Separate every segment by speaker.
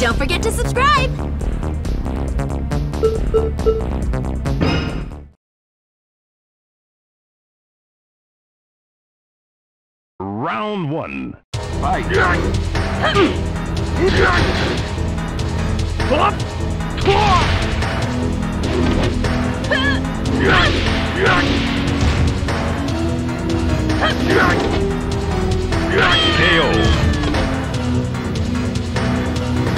Speaker 1: Don't forget to subscribe!
Speaker 2: Round one.
Speaker 3: Fight.
Speaker 2: KO.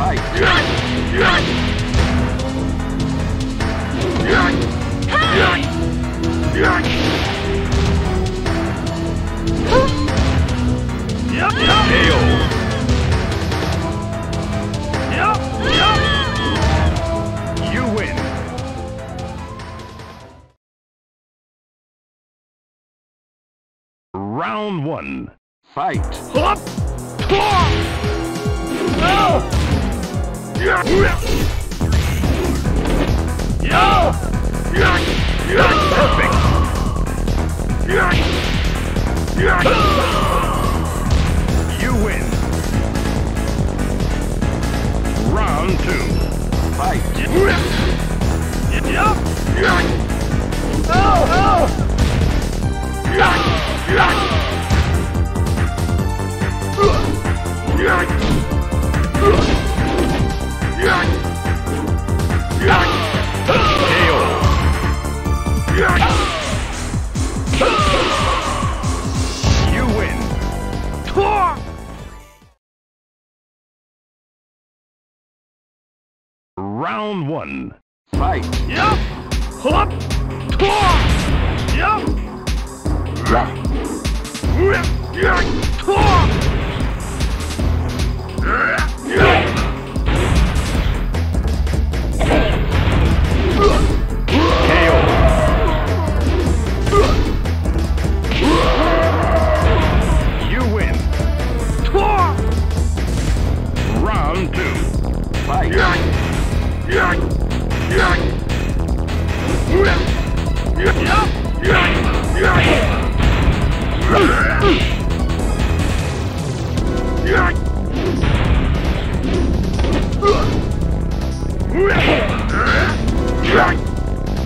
Speaker 3: Fight.
Speaker 2: KO. Round one.
Speaker 3: Fight.
Speaker 2: Perfect. Round one.
Speaker 3: Fight.
Speaker 2: Yep. Twalk.
Speaker 3: Yep.
Speaker 2: You win. Round two.
Speaker 3: Fight.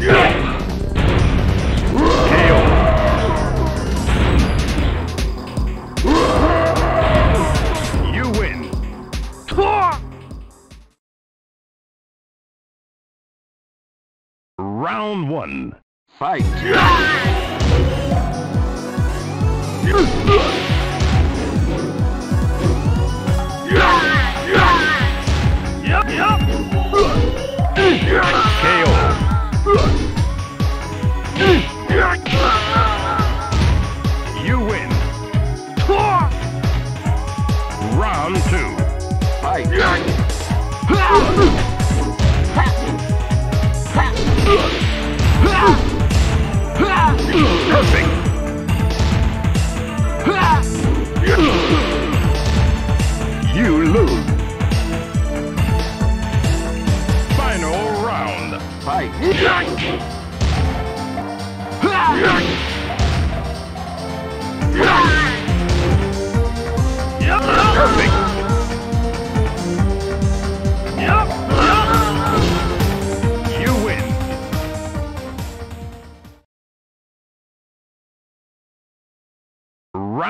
Speaker 2: You Round one.
Speaker 3: Fight.
Speaker 2: KO. You win. Round two.
Speaker 3: Fight.
Speaker 2: Perfect.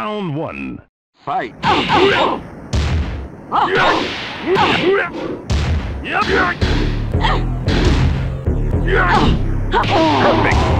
Speaker 2: Round one.
Speaker 3: Fight!
Speaker 2: Perfect.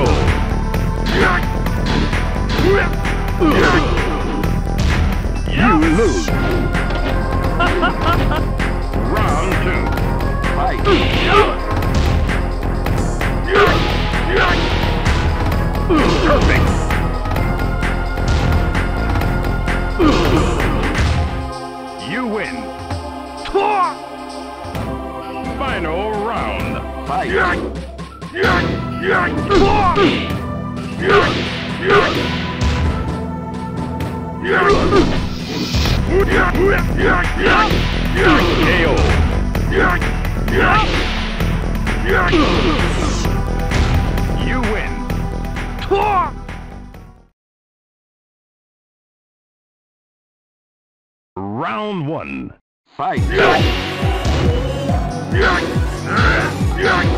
Speaker 3: Fight!
Speaker 2: KO. You win. Round one.
Speaker 3: Fight!
Speaker 2: You